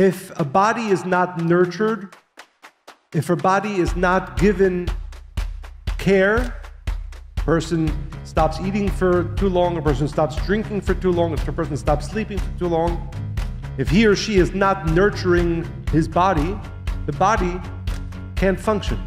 If a body is not nurtured, if a body is not given care, a person stops eating for too long, a person stops drinking for too long, if a person stops sleeping for too long, if he or she is not nurturing his body, the body can't function.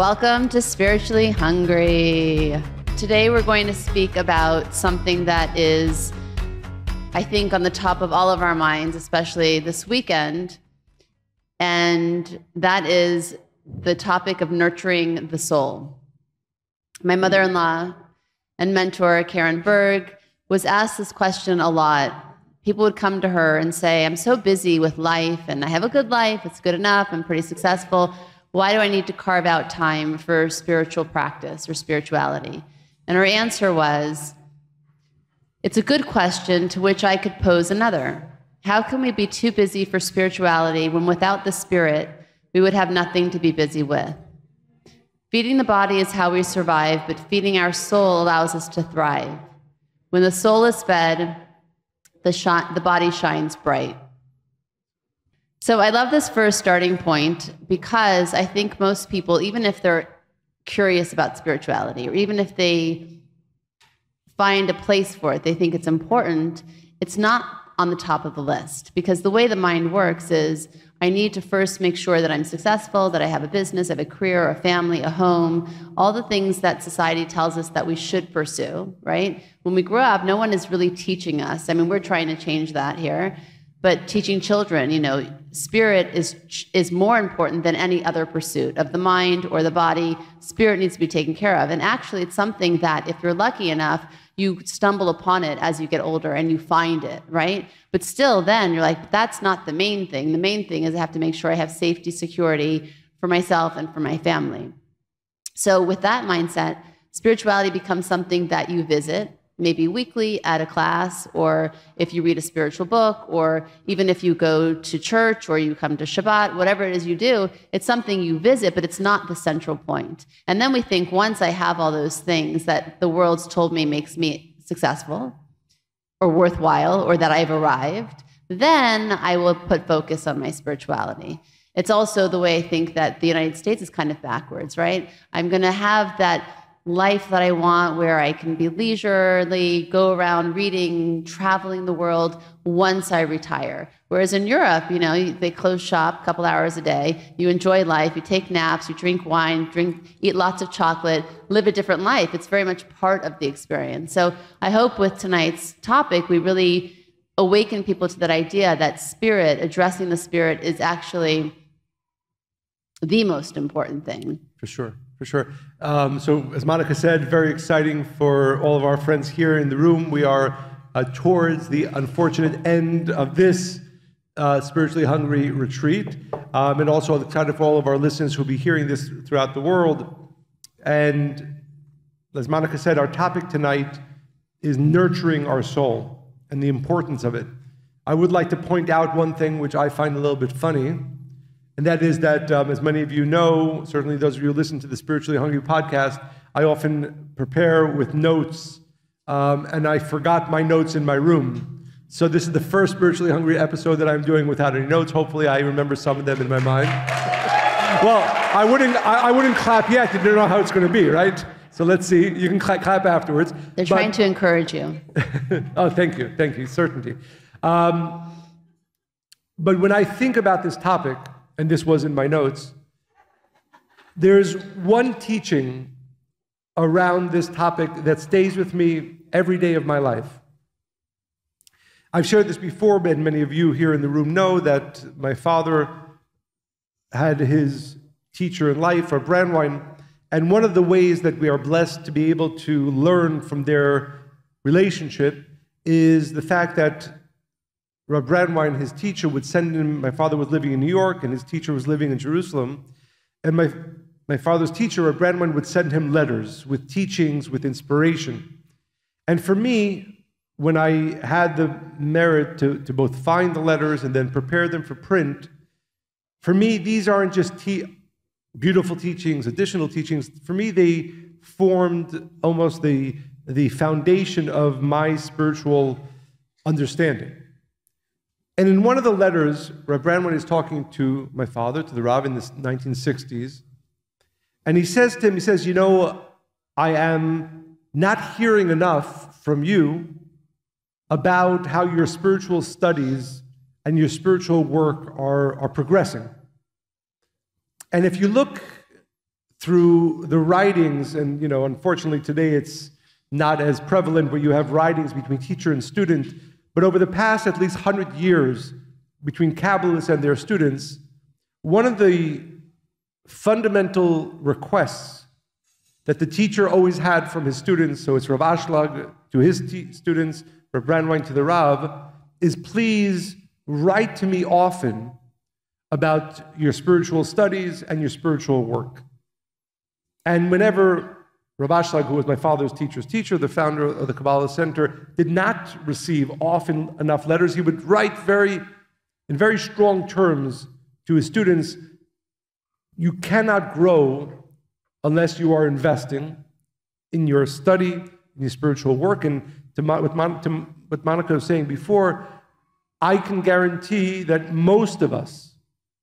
Welcome to Spiritually Hungry. Today we're going to speak about something that is, I think, on the top of all of our minds, especially this weekend. And that is the topic of nurturing the soul. My mother in law and mentor, Karen Berg, was asked this question a lot. People would come to her and say, I'm so busy with life and I have a good life, it's good enough, I'm pretty successful why do I need to carve out time for spiritual practice or spirituality? And her answer was, It's a good question to which I could pose another. How can we be too busy for spirituality when without the spirit, we would have nothing to be busy with? Feeding the body is how we survive, but feeding our soul allows us to thrive. When the soul is fed, the, sh- the body shines bright. So I love this first starting point because I think most people, even if they're curious about spirituality, or even if they find a place for it, they think it's important, it's not on the top of the list. Because the way the mind works is I need to first make sure that I'm successful, that I have a business, I have a career, a family, a home, all the things that society tells us that we should pursue, right? When we grow up, no one is really teaching us. I mean, we're trying to change that here but teaching children you know spirit is is more important than any other pursuit of the mind or the body. Spirit needs to be taken care of. And actually it's something that if you're lucky enough you stumble upon it as you get older and you find it right? But still then you're like that's not the main thing. The main thing is i have to make sure i have safety security for myself and for my family. So with that mindset spirituality becomes something that you visit maybe weekly at a class, or if you read a spiritual book, or even if you go to church or you come to Shabbat, whatever it is you do, it's something you visit, but it's not the central point. And then we think once I have all those things that the world's told me makes me successful or worthwhile, or that I've arrived, then I will put focus on my spirituality. It's also the way I think that the United States is kind of backwards, right? I'm going to have that life that I want where I can be leisurely, go around reading, traveling the world once I retire. Whereas in Europe, you know, they close shop a couple hours a day. You enjoy life, you take naps, you drink wine, drink, eat lots of chocolate, live a different life. It's very much part of the experience. So I hope with tonight's topic, we really awaken people to that idea that spirit, addressing the spirit, is actually the most important thing. For sure for sure. Um, so, as Monica said, very exciting for all of our friends here in the room. We are uh, towards the unfortunate end of this uh, spiritually hungry retreat, um, and also excited for all of our listeners who will be hearing this throughout the world. And as Monica said, our topic tonight is nurturing our soul and the importance of it. I would like to point out one thing which I find a little bit funny and that is that, um, as many of you know, certainly those of you who listen to the Spiritually Hungry podcast, I often prepare with notes, um, and I forgot my notes in my room. So this is the first Spiritually Hungry episode that I'm doing without any notes. Hopefully, I remember some of them in my mind. well, I wouldn't, I, I wouldn't clap yet. You don't know how it's going to be, right? So let's see. You can clap, clap afterwards. They're but, trying to encourage you. oh, thank you. Thank you. Certainty. Um, but when I think about this topic, and this was in my notes, there's one teaching around this topic that stays with me every day of my life. I've shared this before, but many of you here in the room know that my father had his teacher in life, Rav Brandwein, and one of the ways that we are blessed to be able to learn from their relationship is the fact that Rav Brandwein, his teacher, would send him. My father was living in New York, and his teacher was living in Jerusalem. And my, my father's teacher, Rav Brandwein, would send him letters with teachings, with inspiration. And for me, when I had the merit to, to both find the letters and then prepare them for print, for me, these aren't just te- beautiful teachings, additional teachings. For me, they, formed almost the, the foundation of my spiritual understanding. And in one of the letters, Rav Brandwein is talking to my father, to the Rav in the 1960s, and he says to him, he says, You know, I am not hearing enough from you about how your spiritual studies and your spiritual work are, are progressing. And if you look through the writings, and you know, unfortunately today it's not as prevalent where you have writings between teacher and student, but over the past at least 100 years between Kabbalists and their students, one of the fundamental requests that the teacher always had from his students, so it's Rav Ashlag to his students, Rav Brandwein to the Rav, is please write to me often about your spiritual studies and your spiritual work. And whenever Rav Ashlag, who was my father's teacher's teacher, the founder of the Kabbalah Center, did not receive often enough letters, he would write very, in very strong terms to his students you cannot grow unless you are investing in your study, in your spiritual work. And to, Mon, to what Monica was saying before, I can guarantee that most of us,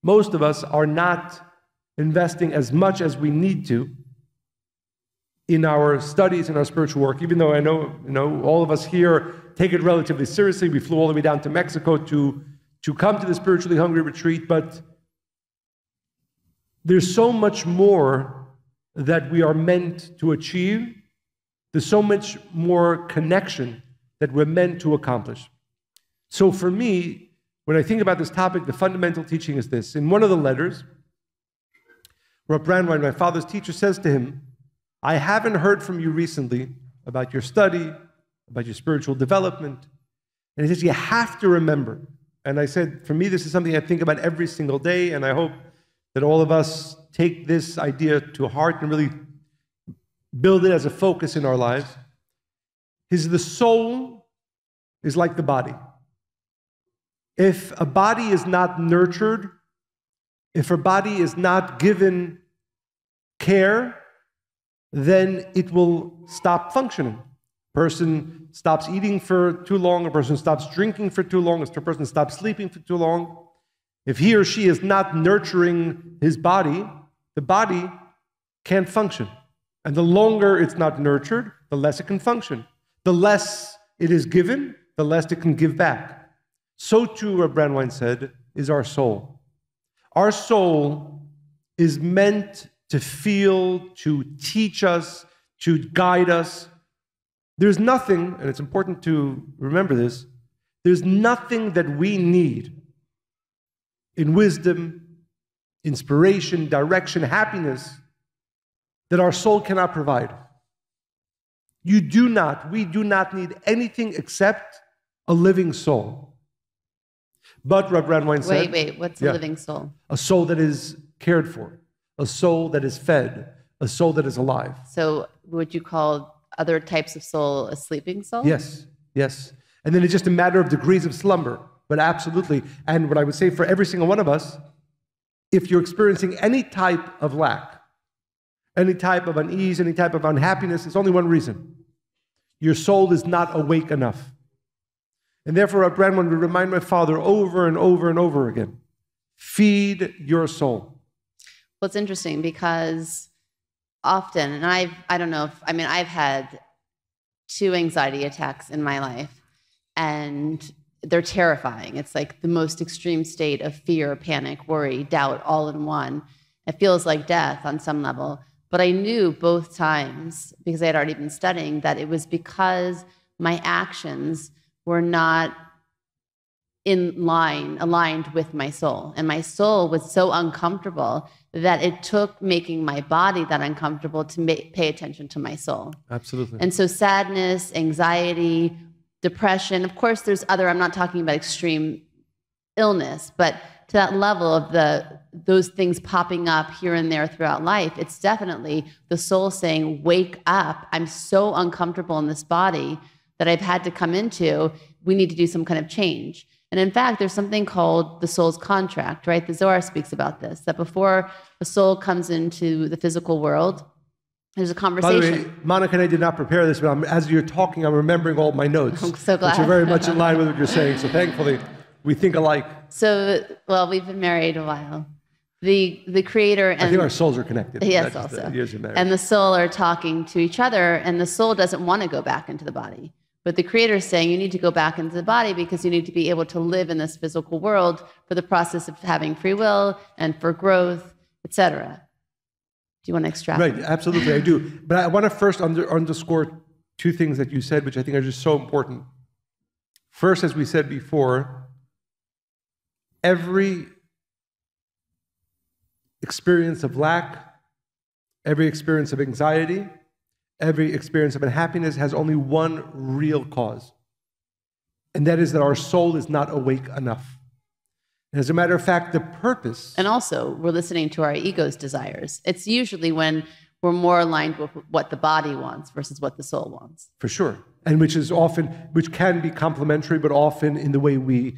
most of us are not investing as much as we need to in our studies and our spiritual work, even though I know, you know all of us here take it relatively seriously. We flew all the way down to Mexico to, to come to the spiritually hungry retreat, but there's so much more that we are meant to achieve. There's so much more connection that we're meant to accomplish. So for me, when I think about this topic, the fundamental teaching is this. In one of the letters, Rav Brandwein, my father's teacher, says to him, I haven't heard from you recently about your study, about your spiritual development. And he says, You have to remember. And I said, For me, this is something I think about every single day, and I hope that all of us take this idea to heart and really build it as a focus in our lives. Is the soul is like the body. If a body is not nurtured, if a body is not given care, then it will stop functioning. Person stops eating for too long, a person stops drinking for too long, a person stops sleeping for too long. If he or she is not nurturing his body, the body can't function. And the longer it's not nurtured, the less it can function. The less it is given, the less it can give back. So too, Rav Brandwein said, is our soul. Our soul is meant to feel, to teach us, to guide us. There's nothing, and it's important to remember this, there's nothing that we need in wisdom, inspiration, direction, happiness that our soul cannot provide. You do not, we do not need anything except a living soul. But Brandwein said, Wait, wait, what's a living soul? A soul that is cared for, a soul that is fed, a soul that is alive. So, would you call other types of soul a sleeping soul? Yes, yes. And then it's just a matter of degrees of slumber, but absolutely. And what I would say for every single one of us, if you're experiencing any type of lack, any type of unease, any type of unhappiness, it's only one reason. Your soul is not awake enough. And therefore, at Brandwein, we remind my father over and over and over again feed your soul. Well, it's interesting because often, and I've, I don't know if, I mean, I've had two anxiety attacks in my life, and they're terrifying. It's like the most extreme state of fear, panic, worry, doubt, all in one. It feels like death on some level. But I knew both times, because I had already been studying, that it was because my actions were not in line, aligned with my soul. And my soul was so uncomfortable that it took making my body that uncomfortable to ma- pay attention to my soul. Absolutely. And so sadness, anxiety, depression, of course, there's other, I'm not talking about extreme illness, but to that level of the those things popping up here and there throughout life it's definitely the soul saying wake up i'm so uncomfortable in this body that I've had to come into, we need to do some kind of change. And in fact, there's something called the soul's contract, right? The Zohar speaks about this that before a soul comes into the physical world, There's a conversation. By the way, Monica and I did not prepare this, but I'm, as you're talking, I'm remembering all my notes. I'm so Which glad. are very much in line with what you're saying. So thankfully, we think alike. so, well, we've been married a while. The the creator and I think our souls are connected. yes, the also, years of marriage. and the soul are talking to each other, and the soul doesn't want to go back into the body. But the creator is saying you need to go back into the body because you need to be able to live in this physical world for the process of having free will and for growth, etc. Do you want to extract? Right, absolutely, I do. But I want to first under, underscore two things that you said, which I think are just so important. First, as we said before, every experience of lack, every experience of anxiety, every experience of unhappiness has only one real cause, and that is that our soul is not awake enough. And as a matter of fact, the purpose. And also, we're listening to our ego's desires. It's usually when we're more aligned with what the body wants versus what the soul wants. For sure. And which is often, which can be complementary, but often in the way we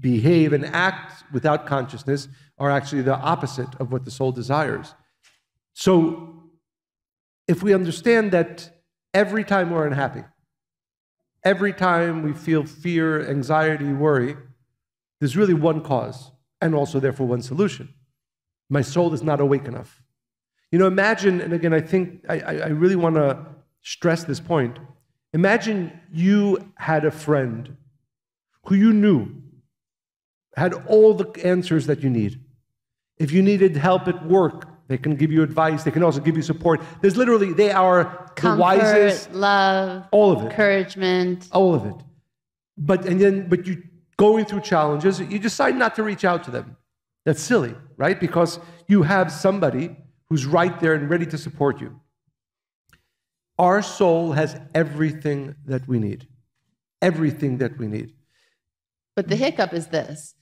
behave and act without consciousness are actually the opposite of what the soul desires. So if we understand that every time we're unhappy, every time we feel fear, anxiety, worry, there's really one cause and also therefore one solution. My soul is not awake enough. You know, imagine, and again, I think I, I really want to stress this point. Imagine you had a friend who you knew had all the answers that you need. If you needed help at work, they can give you advice, they can also give you support. There's literally, they are the Comfort, wisest, love, all of it encouragement. all of it. But and then but you going through challenges, you decide not to reach out to them. That's silly, right? Because you have somebody who's right there and ready to support you. Our soul has everything that we need. Everything that we need. But the hiccup is this.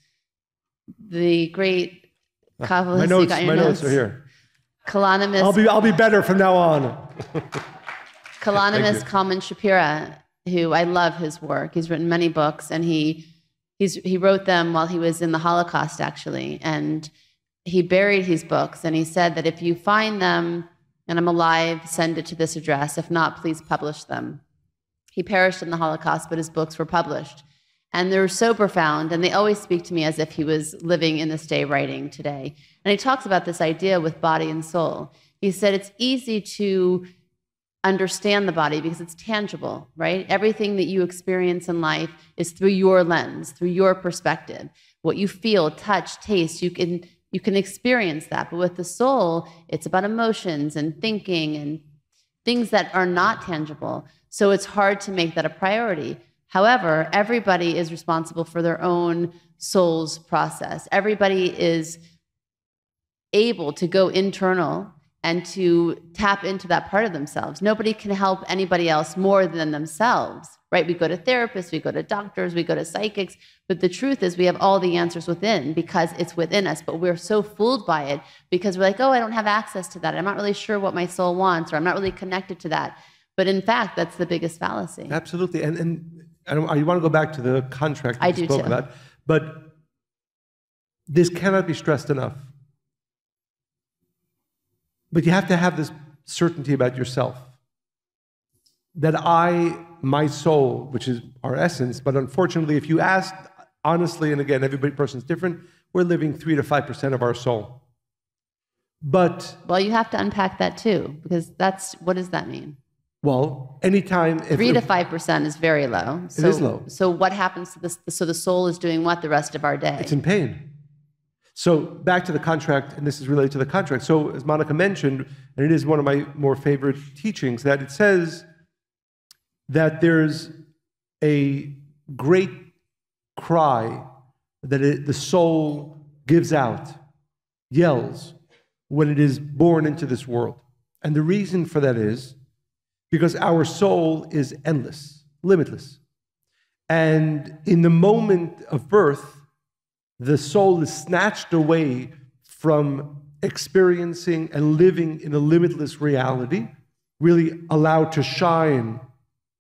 The great Kabbalist, my you notes, my notes are here. Kalonymus, I'll be I'll be better from now on. Kalonymus. Kalman Shapira, who I love his work. He's written many books and he he's he wrote them while he was in the Holocaust actually. And he buried his books and he said that if you find them and I'm alive, send it to this address. If not, please publish them. He perished in the Holocaust, but his books were published. And they're so profound, and they always speak to me as if he was living in this day writing today. And he talks about this idea with body and soul. He said it's easy to understand the body because it's tangible, right? Everything that you experience in life is through your lens, through your perspective. What you feel, touch, taste, you can you can experience that. But with the soul, it's about emotions and thinking and things that are not tangible. So it's hard to make that a priority. However, everybody is responsible for their own soul's process. Everybody is able to go internal and to tap into that part of themselves. Nobody can help anybody else more than themselves, right? We go to therapists, we go to doctors, we go to psychics, but the truth is we have all the answers within because it's within us, but we're so fooled by it because we're like, "Oh, I don't have access to that. I'm not really sure what my soul wants or I'm not really connected to that." But in fact, that's the biggest fallacy. Absolutely. And and I, I want to go back to the contract I you do spoke too. about, but this cannot be stressed enough. But you have to have this certainty about yourself that I, my soul, which is our essence, but unfortunately, if you ask honestly, and again, every person's different, we're living three to five percent of our soul. But Well, you have to unpack that too because that's what does that mean? Well, anytime if, Three to five percent is very low. So, is low. So what happens to this? So the soul is doing what the rest of our day? It's in pain. So back to the contract, and this is related to the contract. So as Monica mentioned, and it is one of my more favorite teachings, that it says that there's a great cry that it, the soul gives out, yells, when it is born into this world. And the reason for that is because our soul is endless, limitless. And in the moment of birth, the soul is snatched away from experiencing and living in a limitless reality, really allowed to shine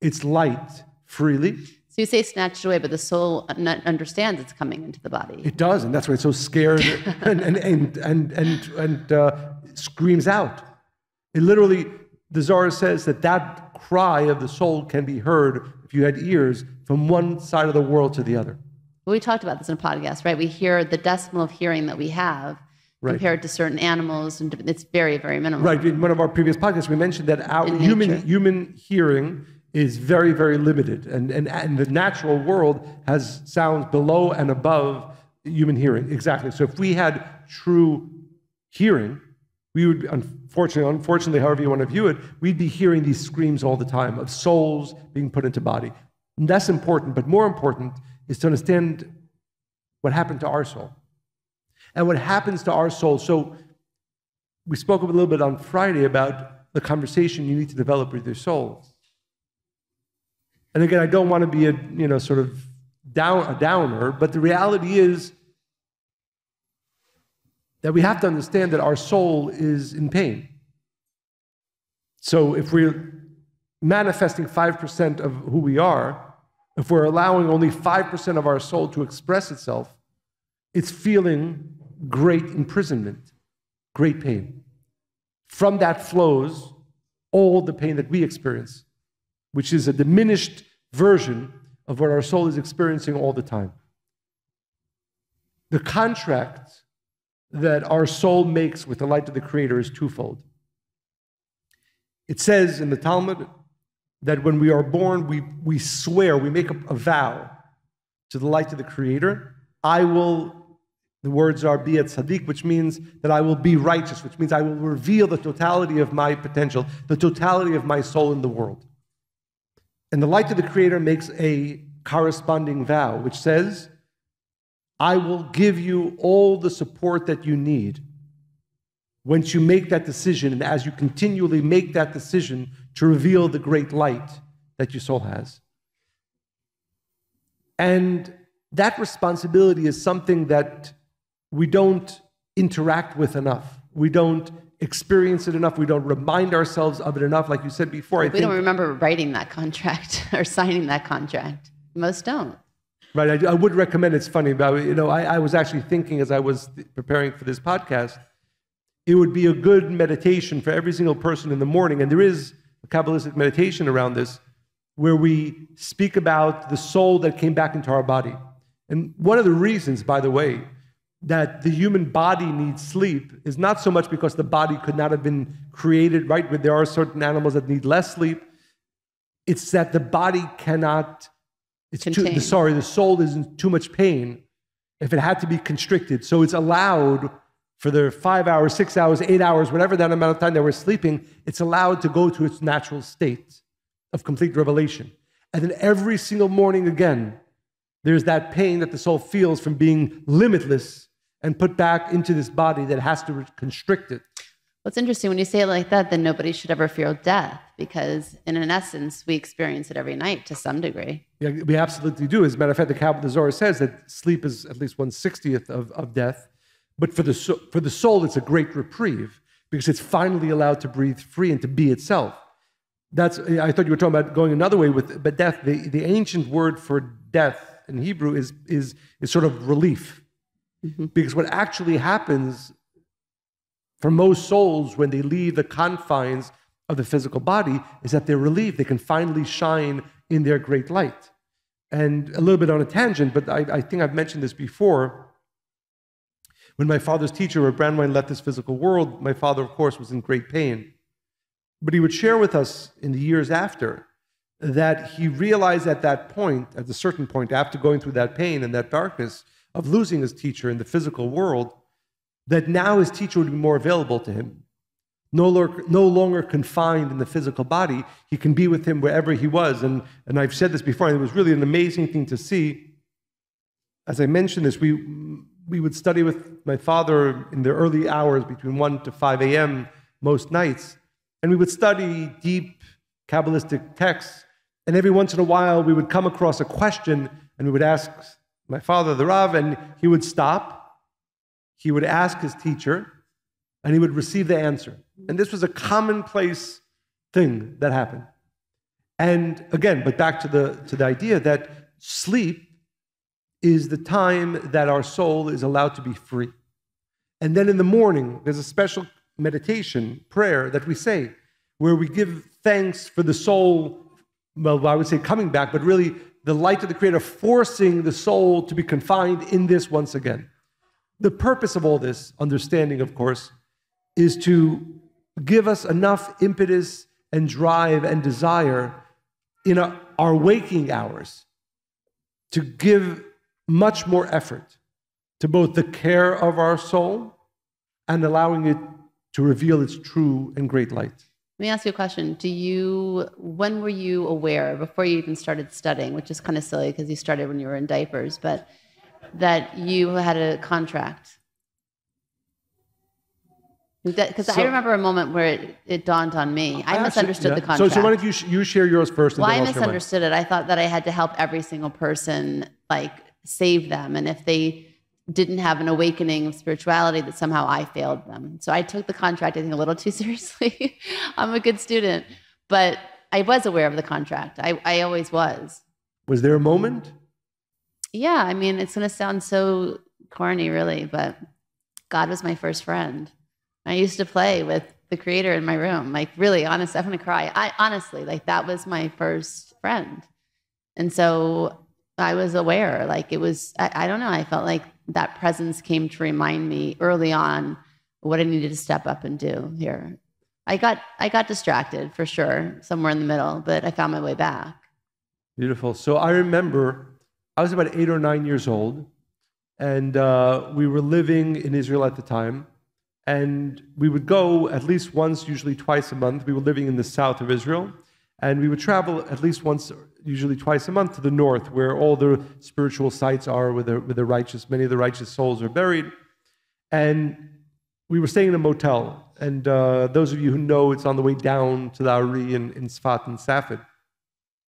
its light freely. so you say snatched away, but the soul understands it's coming into the body. It does, and that's why it's so scared and, and, and, and, and, and uh, screams out. It literally, the Zohar says that that cry of the soul can be heard if you had ears from one side of the world to the other. Well, We talked about this in a podcast, right? We hear the decimal of hearing that we have Right. compared to certain animals, and it's very, very minimal. Right. In one of our previous podcasts, we mentioned that our In human nature. human hearing is very, very limited, and, and and the natural world has sounds below and above human hearing. Exactly. So if we had true hearing, we would unfortunately, unfortunately, however you want to view it, we'd be hearing these screams all the time of souls being put into body. And that's important, but more important is to understand what happened to our soul and what happens to our soul. So we spoke a little bit on Friday about the conversation you need to develop with your souls. And again, I don't want to be a you know sort of down a downer, but the reality is that we have to understand that our soul is in pain. So if we're manifesting 5% of who we are, if we're allowing only 5% of our soul to express itself, it's feeling great imprisonment, great pain. From that flows all the pain that we experience, which is a diminished version of what our soul is experiencing all the time. The contract that our soul makes with the light of the Creator is twofold. It says in the Talmud that when we are born, we, we swear, we make a, a vow to the light of the Creator I will the words are be at tzaddik, which means that I will be righteous, which means I will reveal the totality of my potential, the totality of my soul in the world. And the light of the Creator makes a corresponding vow, which says, I will give you all the support that you need once you make that decision, and as you continually make that decision to reveal the great light that your soul has. And that responsibility is something that we don't interact with enough. We don't experience it enough. We don't remind ourselves of it enough. Like you said before, I We think, don't remember writing that contract or signing that contract. Most don't. Right? I, I would recommend. It's funny but you know. I, I was actually thinking as I was preparing for this podcast, it would be a good meditation for every single person in the morning. And there is a kabbalistic meditation around this, where we speak about the soul that came back into our body. And one of the reasons, by the way, that the human body needs sleep is not so much because the body could not have been created, right? But there are certain animals that need less sleep. It's that the body cannot, it's too, Contain. sorry, the soul is in too much pain if it had to be constricted. So it's allowed for the five hours, six hours, eight hours, whatever that amount of time that we're sleeping, it's allowed to go to its natural state of complete revelation. And then every single morning again, there's that pain that the soul feels from being limitless and put back into this body that has to constrict it. What's interesting when you say it like that, then nobody should ever fear death because, in an essence, we experience it every night to some degree. Yeah, we absolutely do. As a matter of fact, the Kabbalah the Zohar says that sleep is at least one sixtieth of, of death. But for the, so- for the soul, it's a great reprieve because it's finally allowed to breathe free and to be itself. That's, I thought you were talking about going another way with but death. The, the ancient word for death in Hebrew is, is, is sort of relief. Mm-hmm. Because what actually happens for most souls when they leave the confines of the physical body is that they're relieved. They can finally shine in their great light. And a little bit on a tangent, but I, I think I've mentioned this before. When my father's teacher, Reb Brandwein, left this physical world, my father, of course, was in great pain. But he would share with us in the years after that he realized at that point, at a certain point, after going through that pain and that darkness of losing his teacher in the physical world, that now his teacher would be more available to him. No longer, no longer confined in the physical body, he can be with him wherever he was. And, and I've said this before, and it was really an amazing thing to see. As I mentioned this, we, we would study with my father in the early hours between 1 to 5 a.m. most nights. And we would study deep Kabbalistic texts. And every once in a while, we would come across a question and we would ask my father, the Rav, and he would stop. He would ask his teacher, and he would receive the answer. And this was a commonplace thing that happened. And again, but back to the, to the idea that sleep is the time that our soul is allowed to be free. And then in the morning, there's a special meditation, prayer that we say, where we give thanks for the soul, well, I would say coming back, but really the light of the Creator forcing the soul to be confined in this once again. The purpose of all this, understanding, of course, is to give us enough impetus and drive and desire in our waking hours to give much more effort to both the care of our soul and allowing it to reveal its true and great light. Let me ask you a question. Do you, when were you aware, before you even started studying, which is kind of silly because you started when you were in diapers, but that you had a contract? Because so, I remember a moment where it, it dawned on me. I, I misunderstood actually, yeah. the contract. So, so why don't you, sh- you share yours first? well, I misunderstood it. I thought that I had to help every single person, like save them, and if they didn't have an awakening of spirituality, that somehow I failed them. So I took the contract, I think, a little too seriously. I'm a good student, but I was aware of the contract. I, I always was. Was there a moment? Yeah, I mean, it's going to sound so corny, really, but God was my first friend. I used to play with the creator in my room. Like, really, honestly, I'm going to cry. I honestly, like, that was my first friend. And so I was aware, like, it was, I, I don't know, I felt like that presence came to remind me early on what I needed to step up and do here. I got I got distracted for sure, somewhere in the middle, but I found my way back. Beautiful. So I remember I was about eight or nine years old, and uh, we were living in Israel at the time, and we would go at least once, usually twice a month. We were living in the south of Israel, and we would travel at least once, usually twice a month, to the north, where all the spiritual sites are, where the, where the righteous, many of the righteous souls are buried. And we were staying in a motel. And uh, those of you who know, it's on the way down to the Ari in, in Sfat and Safed.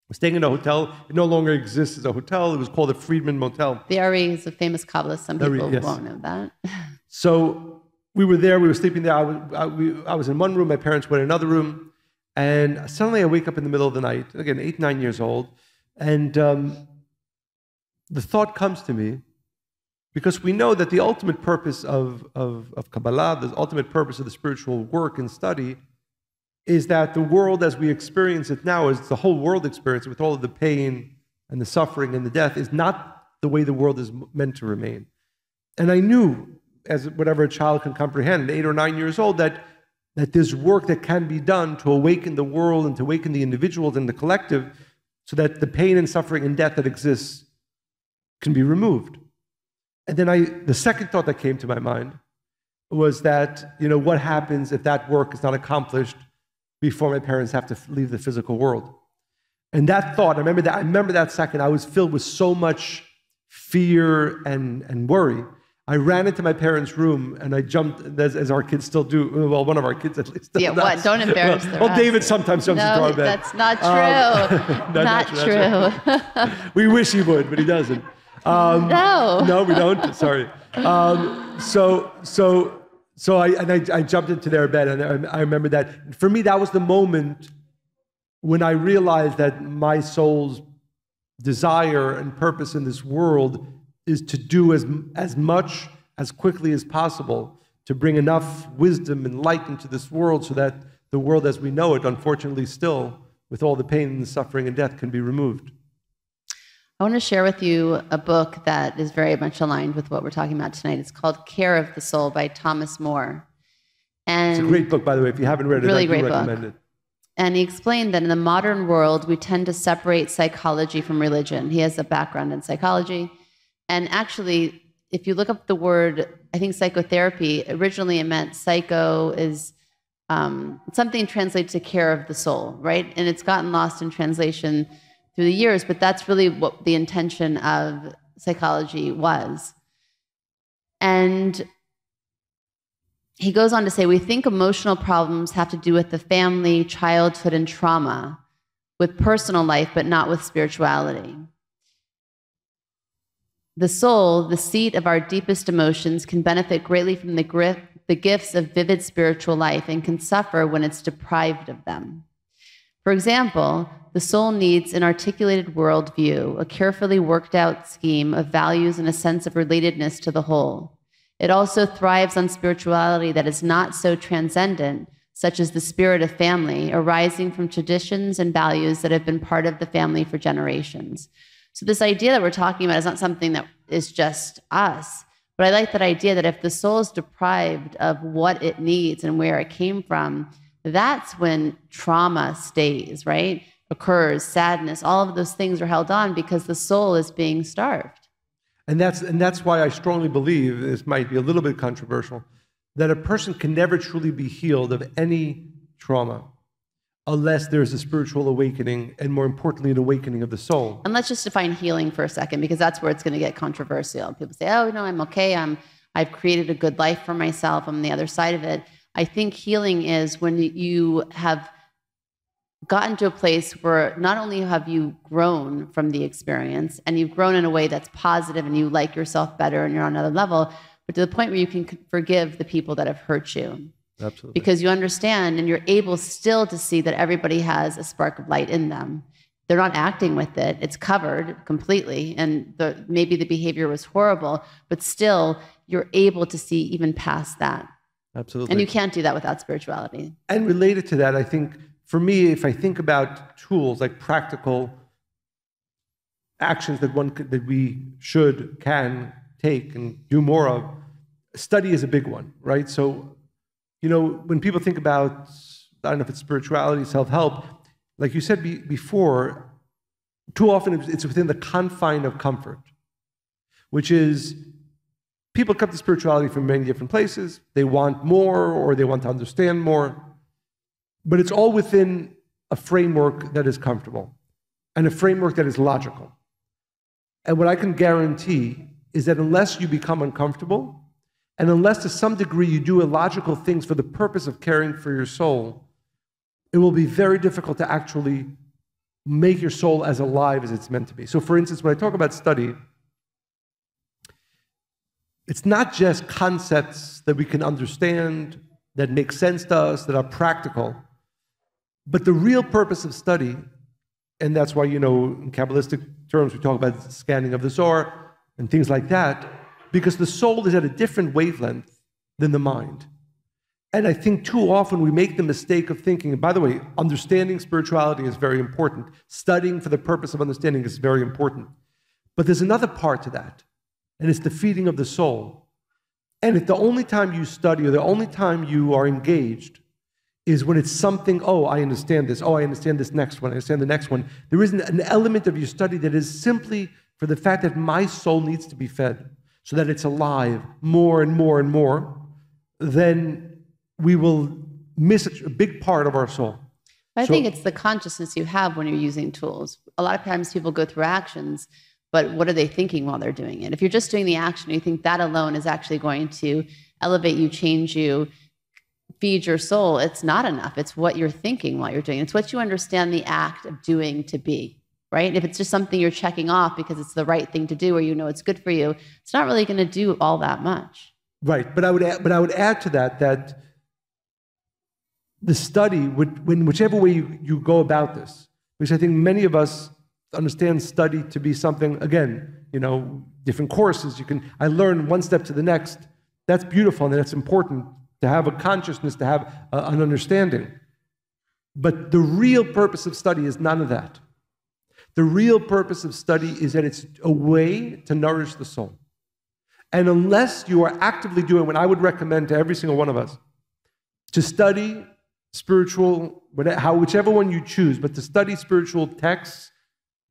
We're staying in a hotel. It no longer exists as a hotel. It was called the Friedman Motel. The Ari is a famous Kabbalist. Some people yes. won't know that. so we were there. We were sleeping there. I was, I, we, I was in one room. My parents were in another room. And suddenly I wake up in the middle of the night, again, eight, nine years old, and um, the thought comes to me because we know that the ultimate purpose of, of, of Kabbalah, the ultimate purpose of the spiritual work and study, is that the world as we experience it now, as the whole world experience with all of the pain and the suffering and the death, is not the way the world is meant to remain. And I knew, as whatever a child can comprehend, eight or nine years old, that that there's work that can be done to awaken the world and to awaken the individuals and the collective so that the pain and suffering and death that exists can be removed. And then I, the second thought that came to my mind was that, you know, what happens if that work is not accomplished before my parents have to leave the physical world? And that thought, I remember that, I remember that second, I was filled with so much fear and, and worry I ran into my parents' room and I jumped, as, as, our kids still do. Well, one of our kids at least. Yeah, what? Don't embarrass well, well, David sometimes jumps no, into our bed. That's not um, true. Um, not, not, true. true. we wish he would, but he doesn't. Um, no. No, we don't. Sorry. Um, so, so, so I, and I, I jumped into their bed and I, I remember that. For me, that was the moment when I realized that my soul's desire and purpose in this world is to do as, as much as quickly as possible to bring enough wisdom and light into this world so that the world as we know it, unfortunately, still, with all the pain and the suffering and death, can be removed. I want to share with you a book that is very much aligned with what we're talking about tonight. It's called Care of the Soul by Thomas Moore. And it's a great book, by the way. If you haven't read it, really I great recommend book. it. And he explained that in the modern world, we tend to separate psychology from religion. He has a background in psychology. And actually, if you look up the word, I think psychotherapy, originally it meant psycho is um, something translates to care of the soul, right? And it's gotten lost in translation through the years, but that's really what the intention of psychology was. And he goes on to say, we think emotional problems have to do with the family, childhood, and trauma, with personal life, but not with spirituality. The soul, the seat of our deepest emotions, can benefit greatly from the, grip, the gifts of vivid spiritual life and can suffer when it's deprived of them. For example, the soul needs an articulated worldview, a carefully worked out scheme of values, and a sense of relatedness to the whole. It also thrives on spirituality that is not so transcendent, such as the spirit of family, arising from traditions and values that have been part of the family for generations. So, this idea that we're talking about is not something that is just us. But I like that idea that if the soul is deprived of what it needs and where it came from, that's when trauma stays, right? Occurs, sadness, all of those things are held on because the soul is being starved. And that's, and that's why I strongly believe, this might be a little bit controversial, that a person can never truly be healed of any trauma unless there's a spiritual awakening and more importantly an awakening of the soul. And let's just define healing for a second because that's where it's going to get controversial. People say oh no i'm okay. I'm i've created a good life for myself. I'm on the other side of it. I think healing is when you have gotten to a place where not only have you grown from the experience and you've grown in a way that's positive and you like yourself better and you're on another level but to the point where you can forgive the people that have hurt you absolutely because you understand and you're able still to see that everybody has a spark of light in them. They're not acting with it. It's covered completely. And the, maybe the behavior was horrible, but still you're able to see even past that. absolutely And you can't do that without spirituality. And related to that, I think for me, if I think about tools like practical actions that one could, that we should, can take and do more of, study is a big one, right? So, you know, when people think about, I don't know if it's spirituality, self help, like you said be, before, too often it's within the confine of comfort, which is people come to spirituality from many different places. They want more or they want to understand more but it's all within a framework that is comfortable and a framework that is logical. And what I can guarantee is that unless you become uncomfortable, and unless to some degree you do illogical things for the purpose of caring for your soul, it will be very difficult to actually make your soul as alive as it's meant to be. So, for instance, when I talk about study, it's not just concepts that we can understand, that make sense to us, that are practical. But the real purpose of study, and that's why, you know, in Kabbalistic terms, we talk about the scanning of the Zohar and things like that, because the soul is at a different wavelength than the mind. And I think too often we make the mistake of thinking, and by the way, understanding spirituality is very important. Studying for the purpose of understanding is very important. But there's another part to that, and it's the feeding of the soul. And if the only time you study or the only time you are engaged is when it's something, oh, I understand this, oh, I understand this next one, I understand the next one. There isn't an element of your study that is simply for the fact that my soul needs to be fed so that it's alive more and more and more, then we will miss a big part of our soul. I So- think it's the consciousness you have when you're using tools. A lot of times people go through actions, but what are they thinking while they're doing it? If you're just doing the action, you think that alone is actually going to elevate you, change you, feed your soul. It's not enough. It's what you're thinking while you're doing. It's what you understand the act of doing to be, right? If it's just something you're checking off because it's the right thing to do or you know it's good for you, it's not really going to do all that much. Right, but I would add, but I would add to that that the study would, when whichever way you, you go about this, because I think many of us understand study to be something again, you know, different courses. You can I learn one step to the next. That's beautiful and that's important to have a consciousness, to have an understanding. But the real purpose of study is none of that. The real purpose of study is that it's a way to nourish the soul. And unless you are actively doing what I would recommend to every single one of us, to study spiritual, whatever, how, whichever one you choose, but to study spiritual texts,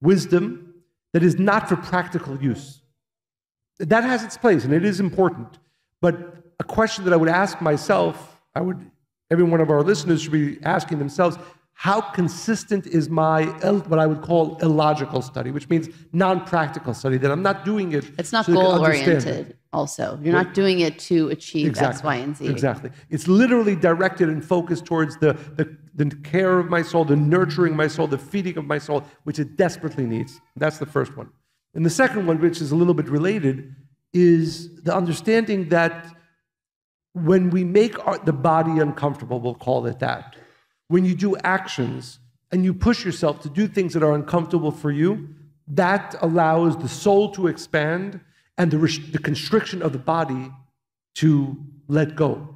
wisdom that is not for practical use. That has its place and it is important. But a question that I would ask myself, I would, every one of our listeners should be asking themselves, how consistent is my what I would call illogical study, which means non-practical study, that I'm not doing it. It's not so goal understand it. oriented, also. You're not doing it to achieve X, Y, and Z. Exactly. It's literally directed and focused towards the, the, the care of my soul, the nurturing of my soul, the feeding of my soul, which it desperately needs. That's the first one. And the second one, which is a little bit related, is the understanding that when we make our, the body uncomfortable, we'll call it that, when you do actions and you push yourself to do things that are uncomfortable for you, that allows the soul to expand and the, the constriction of the body to let go.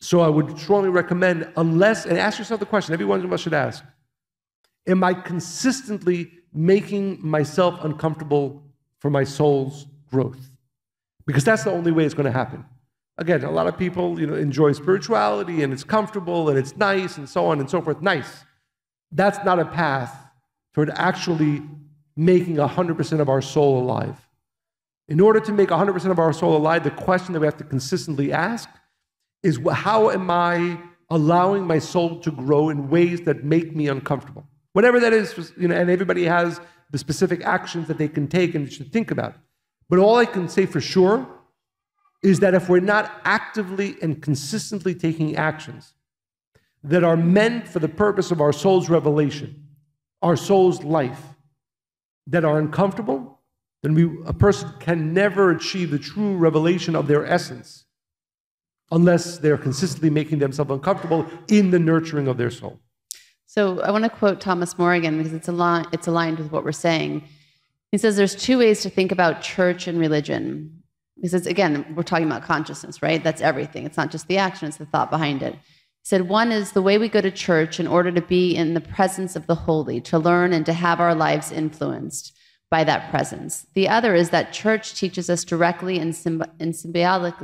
So I would strongly recommend, unless, and ask yourself the question every one of us should ask Am I consistently making myself uncomfortable for my soul's growth? Because that's the only way it's going to happen. Again, a lot of people you know, enjoy spirituality and it's comfortable and it's nice and so on and so forth. Nice. That's not a path toward actually making 100% of our soul alive. In order to make 100% of our soul alive, the question that we have to consistently ask is how am I allowing my soul to grow in ways that make me uncomfortable? Whatever that is, you know, and everybody has the specific actions that they can take and should think about. But all I can say for sure is that if we're not actively and consistently taking actions that are meant for the purpose of our soul's revelation, our soul's life, that are uncomfortable, then we, a person can never achieve the true revelation of their essence unless they're consistently making themselves uncomfortable in the nurturing of their soul. So I want to quote Thomas Moore because it's, al- it's aligned with what we're saying. He says there's two ways to think about church and religion. Says, again, we're talking about consciousness, right? That's everything. It's not just the action, it's the thought behind it. He said, one is the way we go to church in order to be in the presence of the holy, to learn and to have our lives influenced by that presence. The other is that church teaches us directly and, symb- and symbolic,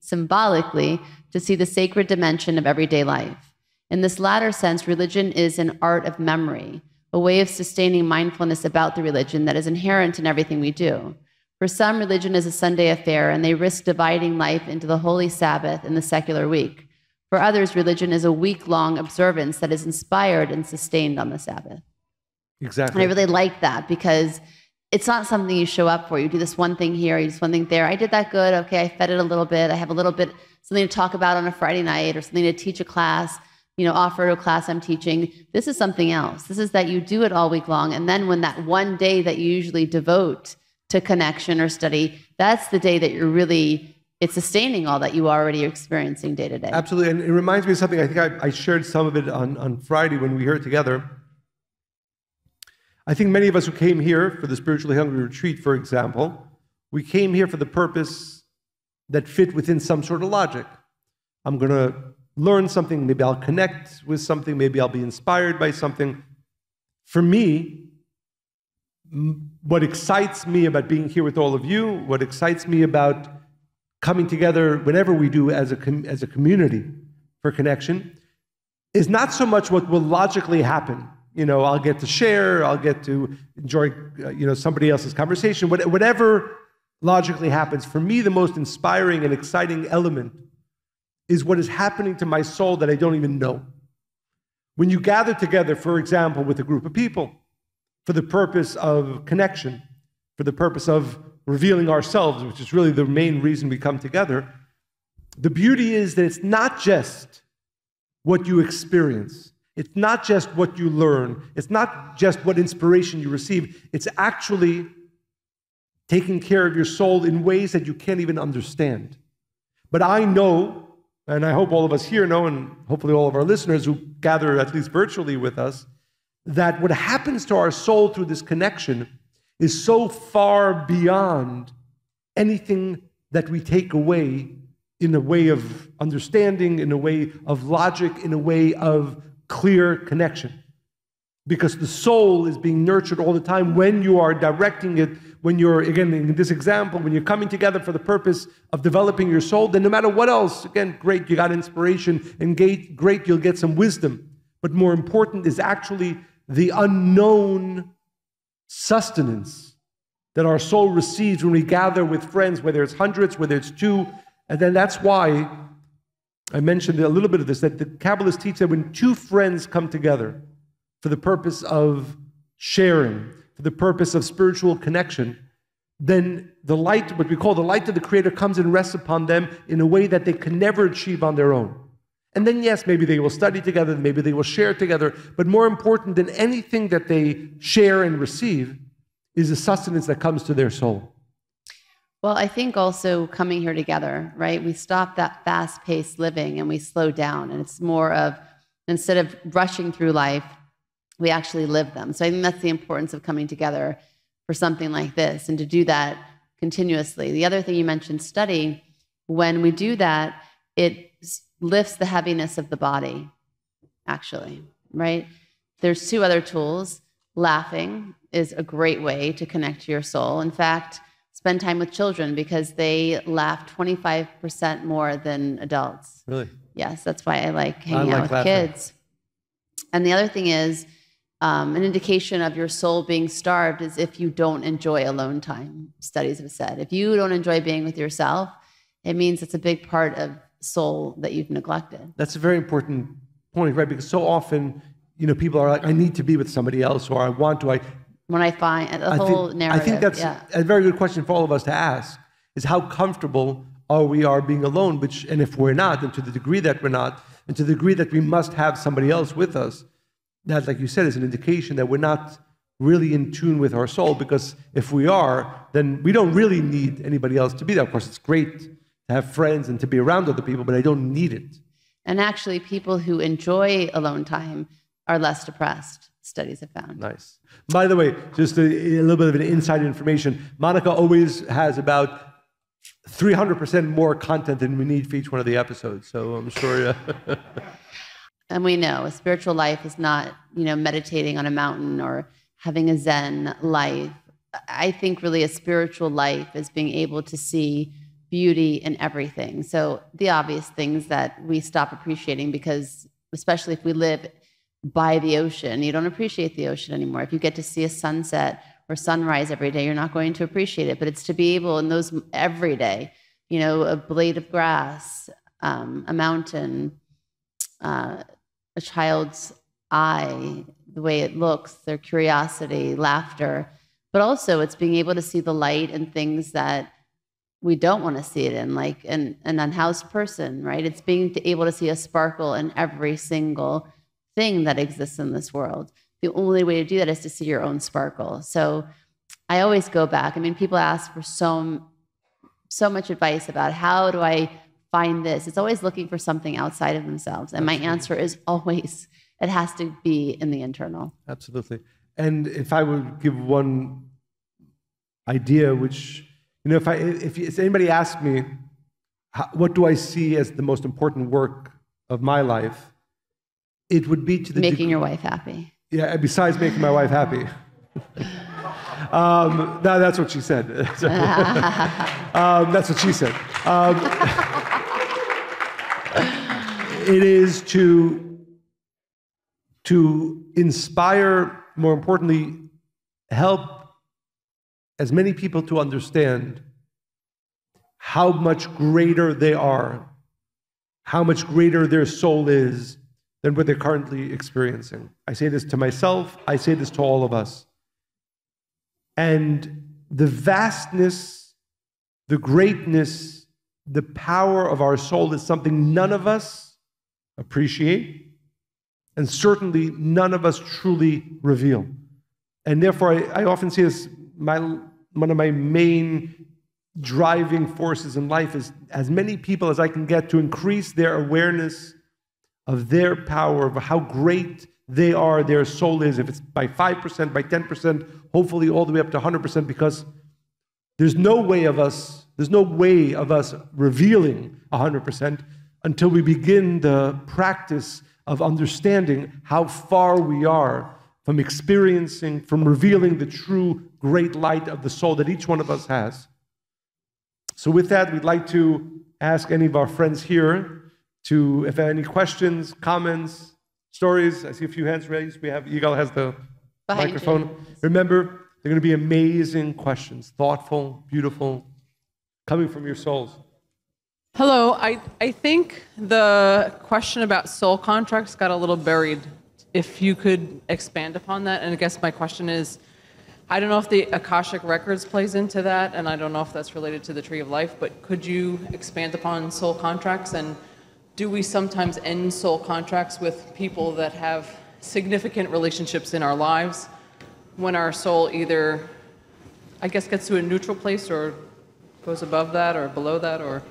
symbolically to see the sacred dimension of everyday life. In this latter sense, religion is an art of memory, a way of sustaining mindfulness about the religion that is inherent in everything we do. For some, religion is a Sunday affair, and they risk dividing life into the holy Sabbath and the secular week. For others, religion is a week long observance that is inspired and sustained on the Sabbath. Exactly. And I really like that because it's not something you show up for. You do this one thing here, you do this one thing there. I did that good. Okay, I fed it a little bit. I have a little bit something to talk about on a Friday night or something to teach a class, you know, offer to a class I'm teaching. This is something else. This is that you do it all week long. And then when that one day that you usually devote to connection or study, that's the day that you're really it's sustaining all that you already are experiencing day to day. Absolutely. And it reminds me of something I think I, I shared some of it on, on Friday when we were together. I think many of us who came here for the spiritually hungry retreat, for example, we came here for the purpose that fit within some sort of logic. I'm going to learn something, maybe I'll connect with something, maybe I'll be inspired by something. For me, what excites me about being here with all of you, what excites me about coming together whenever we do as a, as a community for connection, is not so much what will logically happen you know, I'll get to share, I'll get to enjoy, uh, you know, somebody else's conversation, whatever logically happens. For me, the most inspiring and exciting element is what is happening to my soul that I don't even know. When you gather together, for example, with a group of people for the purpose of connection, for the purpose of revealing ourselves, which is really the main reason we come together, the beauty is that it's not just what you experience. It's not just what you learn, it's not just what inspiration you receive, it's actually taking care of your soul in ways that you can't even understand. But I know, and I hope all of us here know, and hopefully all of our listeners who gather at least virtually with us, that what happens to our soul through this connection is so far beyond anything that we take away in a way of understanding, in a way of logic, in a way of clear connection. Because the soul is being nurtured all the time when you are directing it, when you're, again, in this example, when you're coming together for the purpose of developing your soul, then no matter what else, again, great, you got inspiration, and great, you'll get some wisdom. But more important is actually the unknown sustenance that our soul receives when we gather with friends, whether it's hundreds, whether it's two. And then that's why I mentioned a little bit of this that the Kabbalists teach that when two friends come together for the purpose of sharing, for the purpose of spiritual connection, then the light, what we call the light of the Creator, comes and rests upon them in a way that they can never achieve on their own. And then, yes, maybe they will study together, maybe they will share together, but more important than anything that they share and receive is the sustenance that comes to their soul. Well, I think also coming here together, right? We stop that fast paced living and we slow down. And it's more of instead of rushing through life, we actually live them. So I think that's the importance of coming together for something like this and to do that continuously. The other thing you mentioned, study, when we do that, it lifts the heaviness of the body, actually, right? There's two other tools. Laughing is a great way to connect to your soul. In fact, spend time with children because they laugh 25% more than adults. Really? Yes, that's why I like hanging I out like with laughing. kids. And the other thing is, um, an indication of your soul being starved is if you don't enjoy alone time. Studies have said if you don't enjoy being with yourself, it means it's a big part of soul that you've neglected. That's a very important point, right? Because so often, you know, people are like, I need to be with somebody else, or I want to. I, When I find the I whole think, narrative, I think that's yeah. a very good question for all of us to ask: is how comfortable are we are being alone? Which, and if we're not, and to the degree that we're not, and to the degree that we must have somebody else with us, that, like you said, is an indication that we're not really in tune with our soul. Because if we are, then we don't really need anybody else to be there. Of course, it's great to have friends and to be around other people, but I don't need it. And actually, people who enjoy alone time are less depressed. Studies have found. Nice. By the way, just a, a little bit of an inside information. Monica always has about 300% more content than we need for each one of the episodes. So I'm sure. Uh, And we know a spiritual life is not, you know, meditating on a mountain or having a Zen life. I think really a spiritual life is being able to see beauty in everything. So the obvious things that we stop appreciating because, especially if we live by the ocean, you don't appreciate the ocean anymore. If you get to see a sunset or sunrise every day, you're not going to appreciate it. But it's to be able in those every day, you know, a blade of grass, um, a mountain, uh, a child's eye, the way it looks, their curiosity, laughter, but also it's being able to see the light and things that we don't want to see it in, like an, an unhoused person, right? It's being able to see a sparkle in every single thing that exists in this world. The only way to do that is to see your own sparkle. So I always go back. I mean, people ask for so so much advice about how do I find this. It's always looking for something outside of themselves. And my answer is always it has to be in the internal. absolutely. And if I would give one idea, which, you know, if, I, if, if anybody asked me, how, what do I see as the most important work of my life, it would be to the Making degree- your wife happy. Yeah, besides making my wife happy. um, no, that's what she said. um, that's what she said. Um, it is to, to inspire, more importantly, help as many people to understand how much greater they are, how much greater their soul is than what they're currently experiencing. I say this to myself, I say this to all of us. And the vastness, the greatness, the power of our soul is something none of us appreciate, and certainly none of us truly reveal. And therefore, I, I often see this my, one of my main driving forces in life is as many people as I can get to increase their awareness of their power, of how great they are, their soul is, if it's by 5%, by 10%, hopefully all the way up to 100%, because there's no way of us, there's no way of us revealing 100% until we begin the practice of understanding how far we are from experiencing, from revealing the true great light of the soul that each one of us has. So, with that, we'd like to ask any of our friends here to, if any questions, comments, stories. I see a few hands raised. We have Yigal has the Behind you. microphone. Remember, they're going to be amazing questions, thoughtful, beautiful, coming from your souls. Hello. I, I think the question about soul contracts got a little buried. If you could expand upon that, and I guess my question is, I don't know if the Akashic Records plays into that, and I don't know if that's related to the Tree of Life, but could you expand upon soul contracts? And do we sometimes end soul contracts with people that have significant relationships in our lives when our soul either, I guess, gets to a neutral place or goes above that or below that, or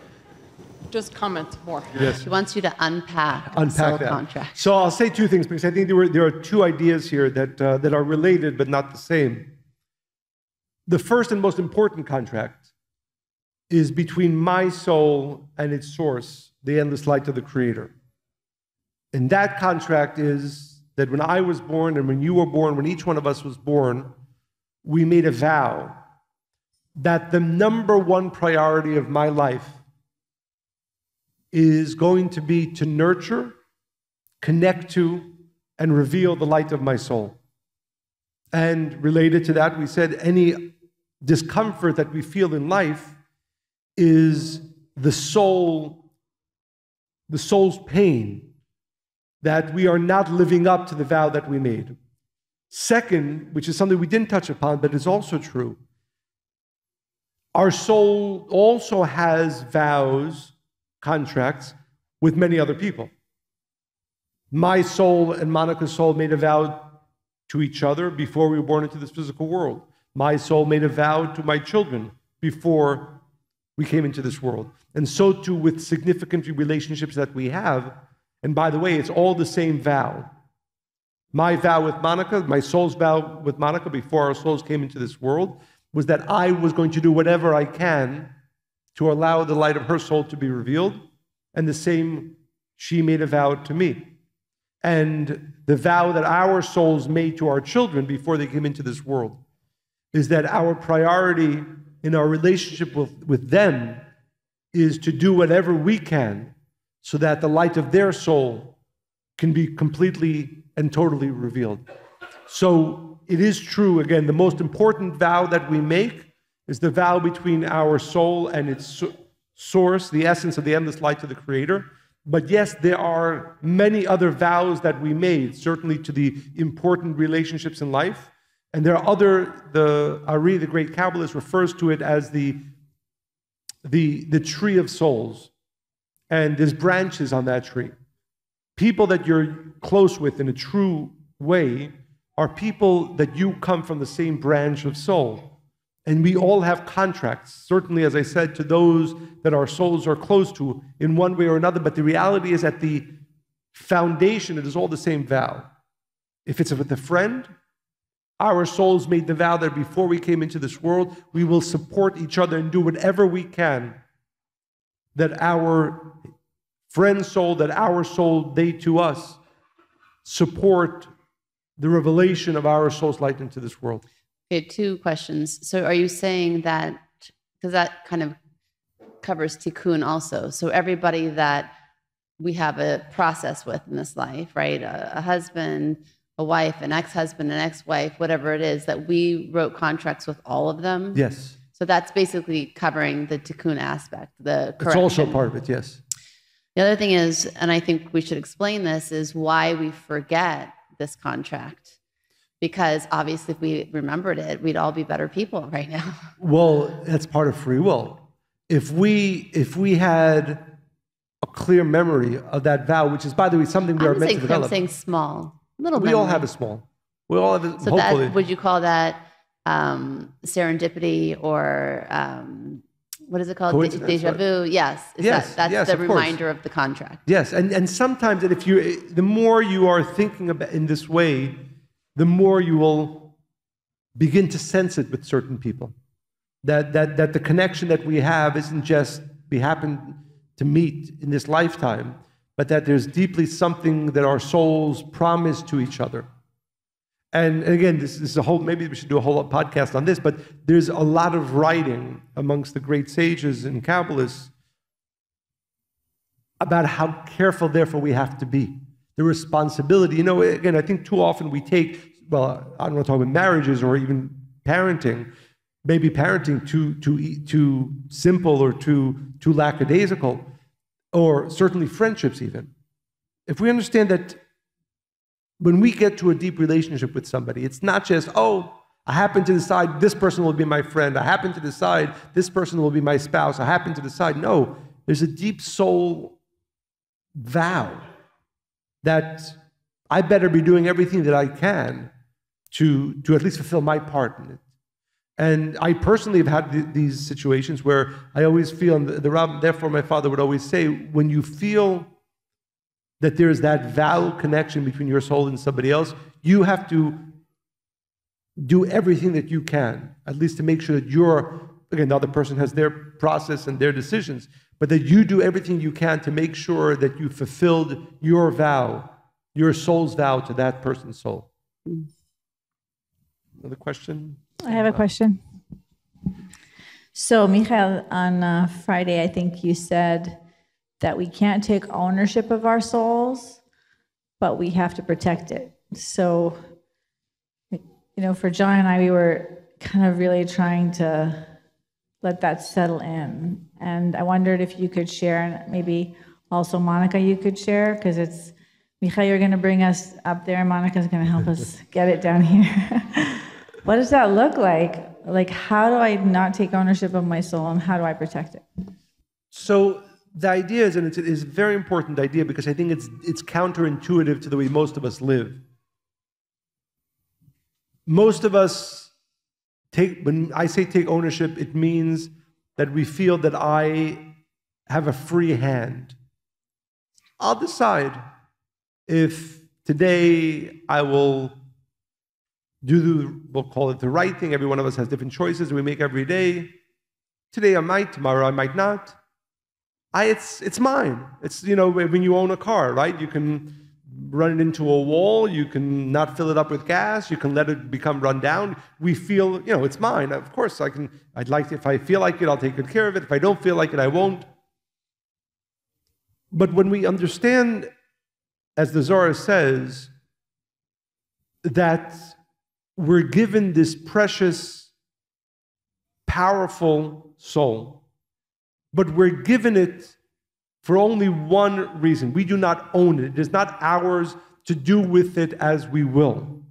just comment more? Yes. She wants you to unpack, unpack soul that. contract. So I'll say two things because I think there, were, there are two ideas here that, uh, that are related but not the same. The first and most important contract is between my soul and its source, the endless light of the Creator. And that contract is that when I was born and when you were born, when each one of us was born, we made a vow that the number one priority of my life is going to be to nurture, connect to, and reveal the light of my soul. And related to that, we said any discomfort that we feel in life is the soul, the soul's pain that we are not living up to the vow that we made. Second, which is something we didn't touch upon, but is also true, our soul also has vows, contracts with many other people. My soul and Monica's soul made a vow to each other before we were born into this physical world. My soul made a vow to my children before we came into this world. And so too with significant relationships that we have. And by the way, it's all the same vow. My vow with Monica, my soul's vow with Monica before our souls came into this world, was that I was going to do whatever I can to allow the light of her soul to be revealed. And the same, she made a vow to me. And the vow that our souls made to our children before they came into this world is that our priority in our relationship with, with them is to do whatever we can so that the light of their soul can be completely and totally revealed. So it is true, again, the most important vow that we make is the vow between our soul and its source, the essence of the endless light of the Creator. But yes, there are many other vows that we made, certainly to the important relationships in life. And there are other, the Ari, the great Kabbalist, refers to it as the, the, the tree of souls. And there's branches on that tree. People that you're close with in a true way are people that you come from the same branch of soul. And we all have contracts, certainly, as I said, to those that our souls are close to in one way or another. But the reality is, at the foundation, it is all the same vow. If it's with a friend, our souls made the vow that before we came into this world, we will support each other and do whatever we can that our friend's soul, that our soul, they to us, support the revelation of our soul's light into this world. Okay, two questions. So are you saying that, because that kind of covers tikkun also. So everybody that we have a process with in this life, right? A, a husband, a wife, an ex-husband, an ex-wife, whatever it is, that we wrote contracts with all of them. Yes. So that's basically covering the tikkun aspect, the It's also part of it, yes. The other thing is, and I think we should explain this, is why we forget this contract. Because obviously, if we remembered it, we'd all be better people right now. Well, that's part of free will. If we if we had a clear memory of that vow, which is by the way something we are I'm meant saying, to I'm saying small, little. we all have a small. We all have a, So hopefully. that would you call that um, serendipity or um, what is it called? De- Deja vu. Yes. Is Yes, That, that's yes, the of course. reminder of the contract. Yes, and, and sometimes that if you the more you are thinking about in this way, the more you will begin to sense it with certain people. That that that the connection that we have isn't just we happen to meet in this lifetime, but that there's deeply something that our souls promise to each other. And again, this is a whole, maybe we should do a whole podcast on this, but there's a lot of writing amongst the great sages and Kabbalists about how careful, therefore, we have to be. The responsibility. You know, again, I think too often we take, well, I don't want to talk about marriages or even parenting, maybe parenting too, too, too simple or too, too lackadaisical, or certainly friendships, even. If we understand that when we get to a deep relationship with somebody, it's not just, oh, I happen to decide this person will be my friend. I happen to decide this person will be my spouse. I happen to decide. No, there's a deep soul vow that I better be doing everything that I can to, to at least fulfill my part in it. And I personally have had th- these situations where I always feel, and the, the Rav, therefore my father would always say, when you feel that there's that vow connection between your soul and somebody else, you have to do everything that you can, at least to make sure that you're again, the other person has their process and their decisions, but that you do everything you can to make sure that you fulfilled your vow, your soul's vow to that person's soul. Mm. Another question? I have a question. So, Michael, on uh, Friday, I think you said that we can't take ownership of our souls, but we have to protect it. So, you know, for John and I, we were kind of really trying to let that settle in. And I wondered if you could share, and maybe also Monica, you could share, because it's, Michael, you're going to bring us up there, and Monica's going to help us get it down here. what does that look like? Like, how do I not take ownership of my soul, and how do I protect it? So the idea is, and it's, it's a very important idea because I think it's it's counterintuitive to the way most of us live. Most of us take when I say take ownership, it means that we feel that I have a free hand. I'll decide if today I will do the, we'll call it the right thing. Every one of us has different choices we make every day. Today I might, tomorrow I might not. I, it's, it's mine. It's, you know, when you own a car, right? You can run it into a wall, you can not fill it up with gas, you can let it become run down. We feel, you know, it's mine. Of course, I can, I'd like if I feel like it, I'll take good care of it. If I don't feel like it, I won't. But when we understand, as the Zohar says, that we're given this precious, powerful soul, but we're given it for only one reason. We do not own it, it is not ours to do with it as we will.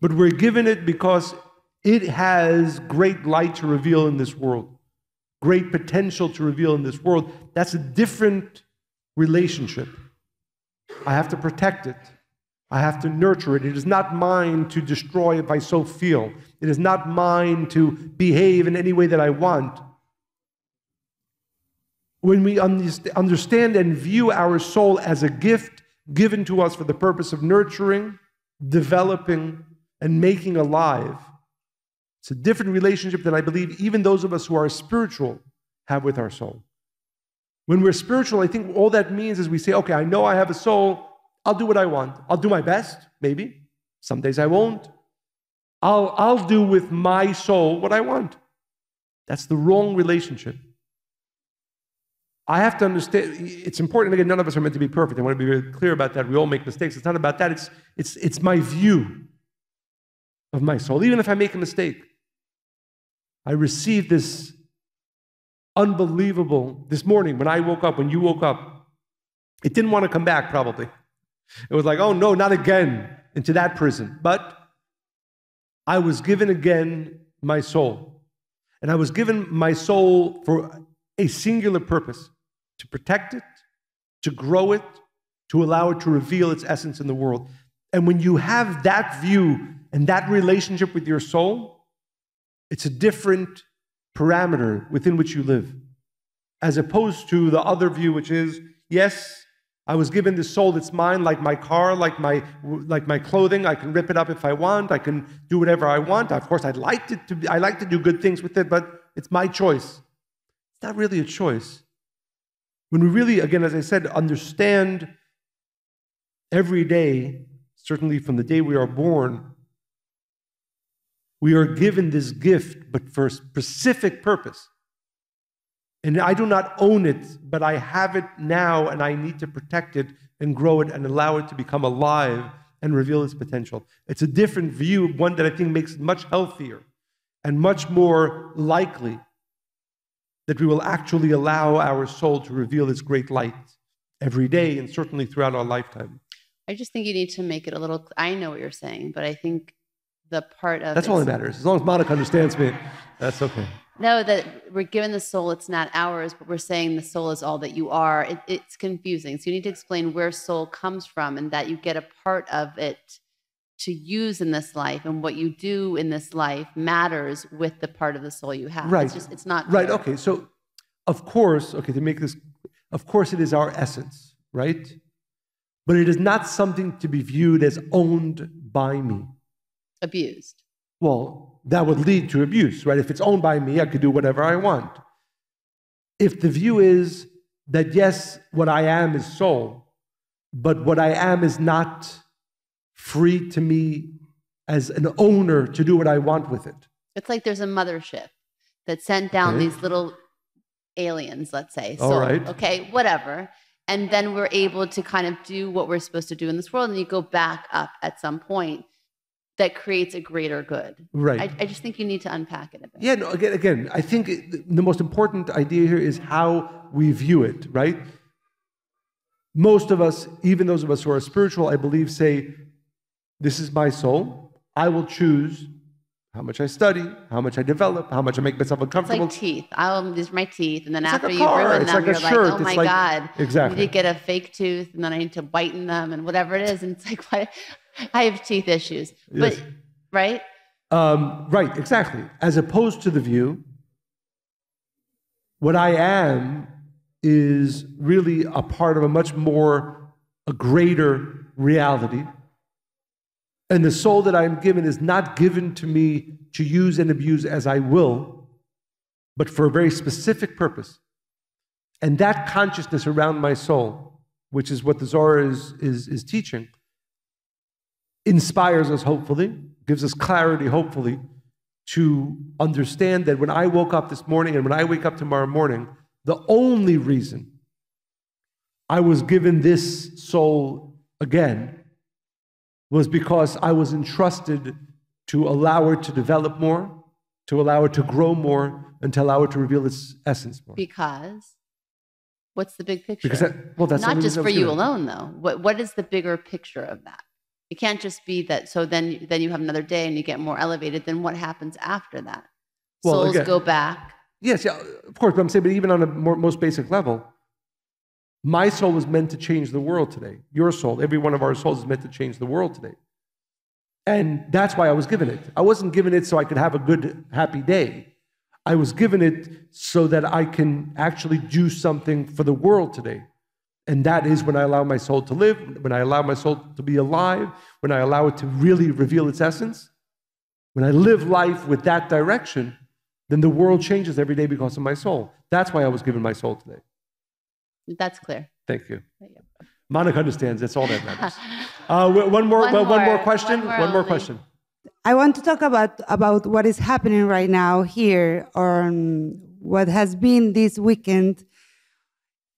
But we're given it because it has great light to reveal in this world, great potential to reveal in this world. That's a different relationship. I have to protect it. I have to nurture it. It is not mine to destroy if I so feel. It is not mine to behave in any way that I want. When we understand and view our soul as a gift given to us for the purpose of nurturing, developing, and making alive, it's a different relationship than I believe even those of us who are spiritual have with our soul. When we're spiritual, I think all that means is we say, okay, I know I have a soul. I'll do what I want. I'll do my best, maybe. Some days I won't. I'll, I'll do with my soul what I want. That's the wrong relationship. I have to understand, it's important, again, none of us are meant to be perfect. I want to be very clear about that. We all make mistakes. It's not about that, it's, it's, it's my view of my soul. Even if I make a mistake, I received this unbelievable, this morning when I woke up, when you woke up, it didn't want to come back, probably. It was like, oh no, not again into that prison. But I was given again my soul. And I was given my soul for a singular purpose to protect it, to grow it, to allow it to reveal its essence in the world. And when you have that view and that relationship with your soul, it's a different parameter within which you live, as opposed to the other view, which is yes, I was given this soul that's mine, like my car, like my, like my clothing. I can rip it up if I want. I can do whatever I want. Of course, I'd like to, to I like to do good things with it, but it's my choice. It's not really a choice. When we really, again, as I said, understand every day, certainly from the day we are born, we are given this gift, but for a specific purpose. And I do not own it, but I have it now, and I need to protect it and grow it and allow it to become alive and reveal its potential. It's a different view, one that I think makes it much healthier and much more likely that we will actually allow our soul to reveal its great light every day and certainly throughout our lifetime. I just think you need to make it a little. I know what you're saying, but I think the part of that's all that matters. As long as Monica understands me, that's okay. No, that we're given the soul; it's not ours, but we're saying the soul is all that you are. It, it's confusing, so you need to explain where soul comes from, and that you get a part of it to use in this life and what you do in this life matters with the part of the soul you have. Right. It's just, it's not. Right. Okay. So, of course, okay, to make this, of course, it is our essence, right? But it is not something to be viewed as owned by me. Abused. well, that would lead to abuse, right? If it's owned by me, I could do whatever I want. If the view is that yes, what I am is soul, but what I am is not free to me as an owner to do what I want with it. It's like there's a mothership that sent down Okay. these little aliens, let's say. All soul, right. Okay, whatever. And then we're able to kind of do what we're supposed to do in this world, and you go back up at some point that creates a greater good. Right. I, I just think you need to unpack it a bit. Yeah, no, again, again, I think it- the most important idea here is how we view it, right? Most of us, even those of us who are spiritual, I believe, say, This is my soul. I will choose how much I study, how much I develop, how much I make myself It's uncomfortable. like teeth. I'll, these are my teeth. And then It's after a you ruin It's them, like you're like, oh It's my like- God. Exactly. I need to get a fake tooth and then I need to whiten them and whatever it is. And it's like, what? I have teeth issues. But, right? Um, right, exactly. As opposed to the view, what I am is really a part of a much more, a greater reality. And the soul that I'm given is not given to me to use and abuse as I will, but for a very specific purpose. And that consciousness around my soul, which is what the Zohar is, is, is teaching, inspires us, hopefully, gives us clarity, hopefully, to understand that when I woke up this morning and when I wake up tomorrow morning, the only reason I was given this soul again was because I was entrusted to allow it to develop more, to allow it to grow more, and to allow it to reveal its essence more. Because what's the big picture? Because that, well, that's Not just for you alone, though. What, what is the bigger picture of that? It can't just be that. So then, then you have another day and you get more elevated. Then what happens after that? Well, Souls again- go back. Yes, yeah, of course, but I'm saying, but even on a more, most basic level, my soul was meant to change the world today. Your soul, every one of our souls is meant to change the world today. And that's why I was given it. I wasn't given it so I could have a good, happy day. I was given it so that I can actually do something for the world today. And that is when I allow my soul to live, when I allow my soul to be alive, when I allow it to really reveal its essence. When I live life with that direction, then the world changes every day because of my soul. That's why I was given my soul today. That's clear. Thank you. Monica understands. That's all that matters. Uh, one more, One well, one more more, question. one more One more question. I want to talk about about what is happening right now here on what has been this weekend.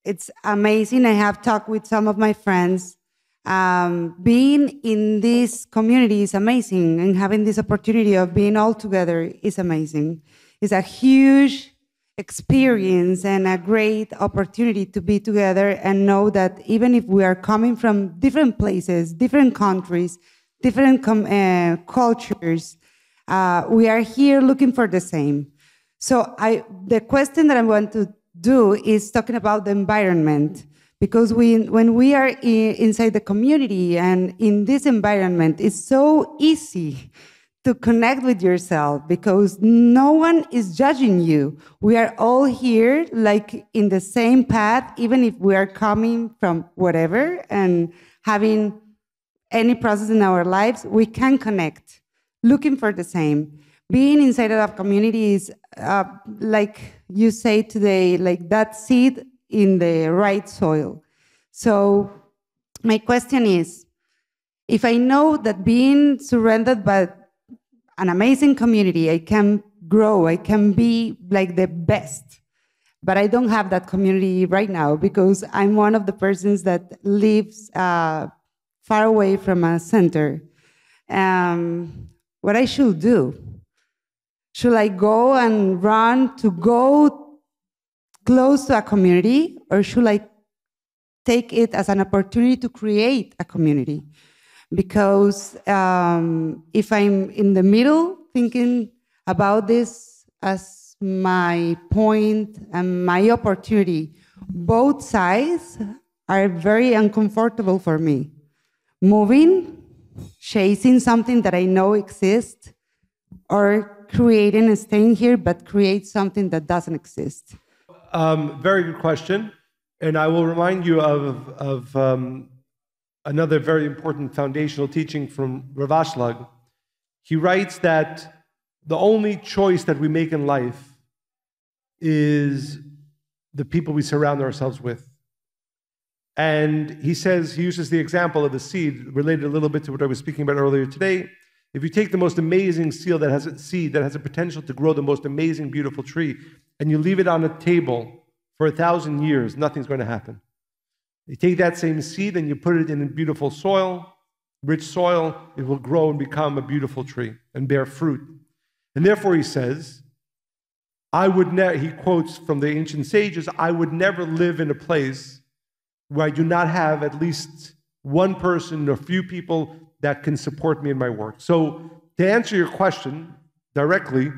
It's amazing. I have talked with some of my friends. Um, being in this community is amazing, and having this opportunity of being all together is amazing. It's a huge experience and a great opportunity to be together and know that even if we are coming from different places, different countries, different uh, cultures, uh, we are here looking for the same. So I, the question that I want to do is talking about the environment because we, when we are inside the community and in this environment, it's so easy to connect with yourself because no one is judging you. We are all here, like in the same path, even if we are coming from whatever and having any process in our lives, we can connect, looking for the same. Being inside of a community is, uh, like you say today, like that seed in the right soil. So, my question is if I know that being surrounded by an amazing community, I can grow, I can be like the best. But I don't have that community right now because I'm one of the persons that lives uh, far away from a center. Um, what I should do? Should I go and run to go close to a community, or should I take it as an opportunity to create a community? Because um, if I'm in the middle thinking about this as my point and my opportunity, both sides are very uncomfortable for me. Moving, chasing something that I know exists, or creating and staying here, but create something that doesn't exist. Um, very good question. And I will remind you of, of um, another very important foundational teaching from Rav Ashlag he writes that the only choice that we make in life is the people we surround ourselves with. And he says, he uses the example of the seed related a little bit to what I was speaking about earlier today. If you take the most amazing seed that has a seed that has a potential to grow the most amazing, beautiful tree, and you leave it on a table for a thousand years, nothing's going to happen. You take that same seed and you put it in a beautiful soil, rich soil, it will grow and become a beautiful tree and bear fruit. And therefore, he says, I would never, he quotes from the ancient sages, I would never live in a place where I do not have at least one person or few people that can support me in my work. So, to answer your question directly,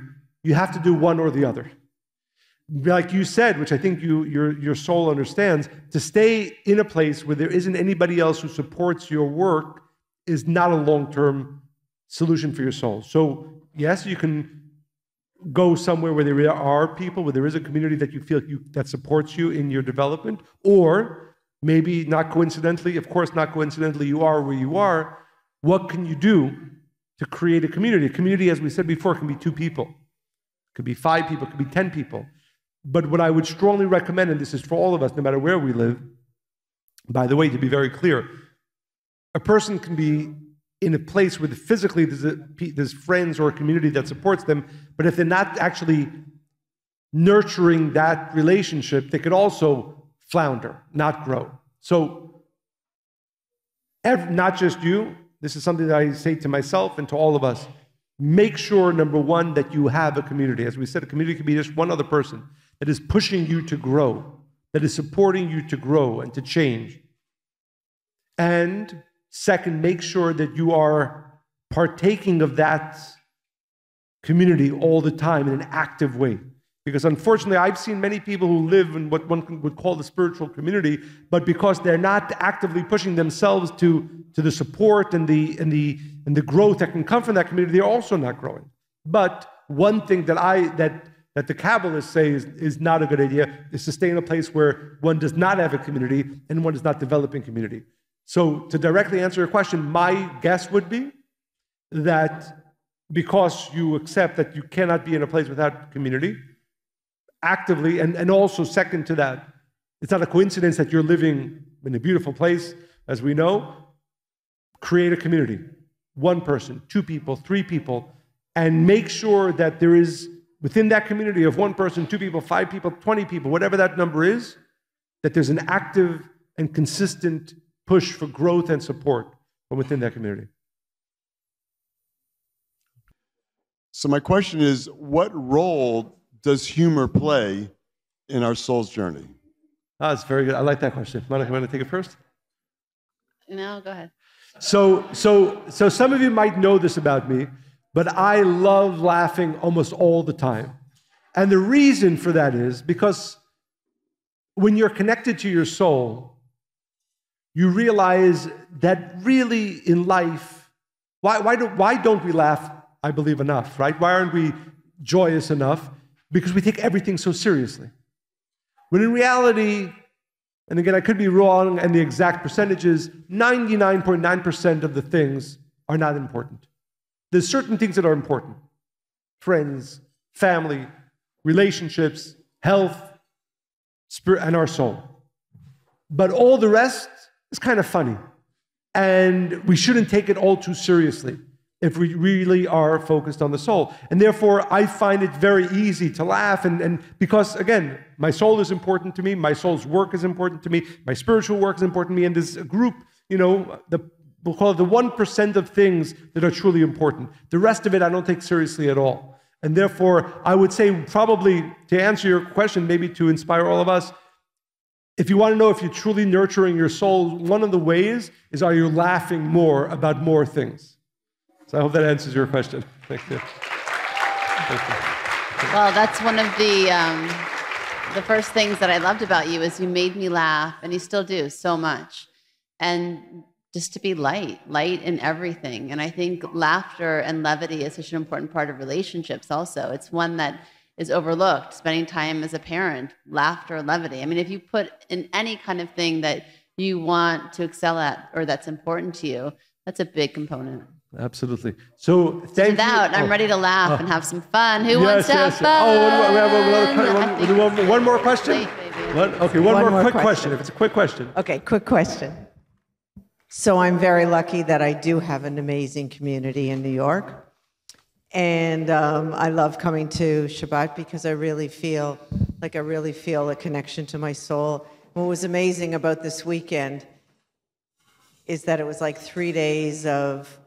you have to do one or the other. Like you said, which I think you, your, your soul understands, to stay in a place where there isn't anybody else who supports your work is not a long term solution for your soul. So, yes, you can go somewhere where there are people, where there is a community that you feel you, that supports you in your development, or maybe not coincidentally, of course, not coincidentally, you are where you are. What can you do to create a community? A community, as we said before, can be two people, it could be five people, it could be 10 people. But what I would strongly recommend, and this is for all of us, no matter where we live, by the way, to be very clear, a person can be in a place where physically there's, a, there's friends or a community that supports them, but if they're not actually nurturing that relationship, they could also flounder, not grow. So, not just you, this is something that I say to myself and to all of us. Make sure, number one, that you have a community. As we said, a community can be just one other person that is pushing you to grow, that is supporting you to grow and to change. And Second, make sure that you are partaking of that community all the time in an active way. Because unfortunately, I've seen many people who live in what one would call the spiritual community, but because they're not actively pushing themselves to, to the support and the, and, the, and the growth that can come from that community, they're also not growing. But one thing that, I, that, that the Kabbalists say is, is not a good idea is to stay in a place where one does not have a community and one is not developing community. So, to directly answer your question, my guess would be that because you accept that you cannot be in a place without community, actively, and, and also second to that, it's not a coincidence that you're living in a beautiful place, as we know. Create a community, one person, two people, three people, and make sure that there is within that community of one person, two people, five people, 20 people, whatever that number is, that there's an active and consistent push for growth and support from within that community. So, my question is what role does humor play in our soul's journey? Ah, that's very good. I like that question. Monica, want to take it first? No, go ahead. So, so, so some of you might know this about me, but I love laughing almost all the time. And the reason for that is because when you're connected to your soul, you realize that really in life, why, why, do, why don't we laugh, I believe, enough, right? Why aren't we joyous enough? Because we take everything so seriously. When in reality, and again, I could be wrong, and the exact percentages 99.9% of the things are not important. There's certain things that are important friends, family, relationships, health, spirit, and our soul. But all the rest is kind of funny. And we shouldn't take it all too seriously if we really are focused on the soul. And therefore, I find it very easy to laugh. And, and because, again, my soul is important to me, my soul's work is important to me, my spiritual work is important to me, and this group, you know, the we'll call it the 1% of things that are truly important. The rest of it I don't take seriously at all. And therefore, I would say, probably to answer your question, maybe to inspire all of us, if you want to know if you're truly nurturing your soul, one of the ways is are you laughing more about more things? So I hope that answers your question. Thank you. Thank you. Well, that's one of the um, the first things that I loved about you is you made me laugh, and you still do so much, and just to be light, light in everything. And I think laughter and levity is such an important part of relationships. Also, it's one that is overlooked. Spending time as a parent, laughter, levity. I mean, if you put in any kind of thing that you want to excel at or that's important to you, that's a big component. Absolutely. So thank you. Without, I'm oh. ready to laugh and have some fun. Who wants to yes. have fun? Oh, one, we have one, one, one, one, more- question? late. One- okay, one, One more, more quick question. question. If it's a quick question. Okay, quick question. So I'm very lucky that I do have an amazing community in New York. And um, I love coming to Shabbat because I really feel like I really feel a connection to my soul. What was amazing about this weekend is that it was like three days of,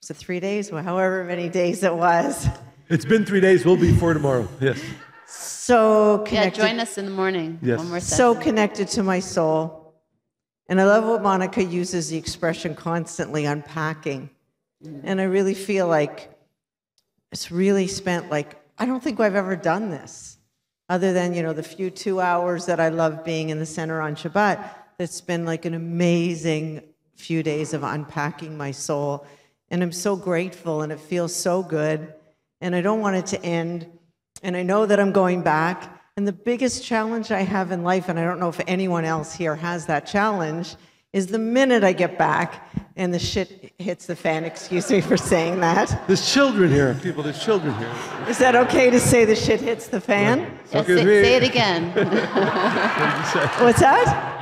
was it three days? Well, however many days it was. It's been three days. We'll be four tomorrow. Yes. So Yeah, connected. join us in the morning. Yes. One more so connected to my soul. And I love what Monica uses the expression constantly unpacking. And I really feel like it's really spent like, I don't think I've ever done this, other than, you know, the few two hours that I love being in the center on Shabbat. It's been like an amazing few days of unpacking my soul. And I'm so grateful and it feels so good. And I don't want it to end. And I know that I'm going back. And the biggest challenge I have in life, and I don't know if anyone else here has that challenge, is the minute I get back and the shit hits the fan. Excuse me for saying that. There's children here. People, there's children here. Is that okay to say the shit hits the fan? Yeah, Okay, say, say it again. What's that?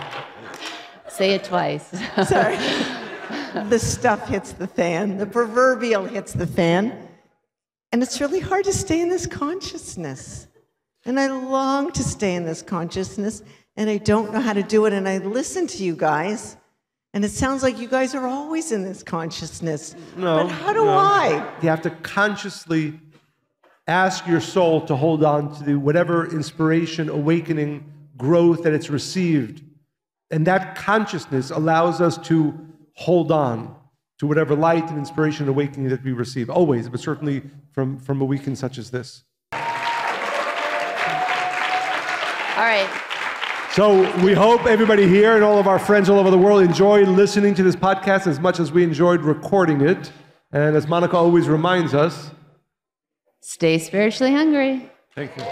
say it twice. Sorry. the stuff hits the fan, the proverbial hits the fan. And it's really hard to stay in this consciousness. And I long to stay in this consciousness, and I don't know how to do it. And I listen to you guys, and it sounds like you guys are always in this consciousness. No. But how do no. I? You have to consciously ask your soul to hold on to the whatever inspiration, awakening, growth that it's received. And that consciousness allows us to hold on to whatever light and inspiration and awakening that we receive. Always, but certainly from, from a weekend such as this. All right. So we hope everybody here and all of our friends all over the world enjoyed listening to this podcast as much as we enjoyed recording it. And as Monica always reminds us, Stay spiritually hungry. thank you.